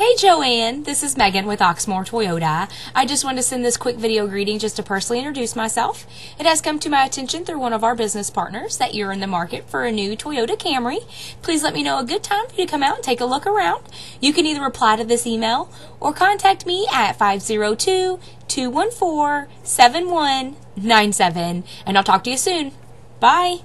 Hey Joann, this is Megan with Oxmoor Toyota. I just wanted to send this quick video greeting just to personally introduce myself. It has come to my attention through one of our business partners that you're in the market for a new Toyota Camry. Please let me know a good time for you to come out and take a look around. You can either reply to this email or contact me at 502-214-7197 and I'll talk to you soon. Bye.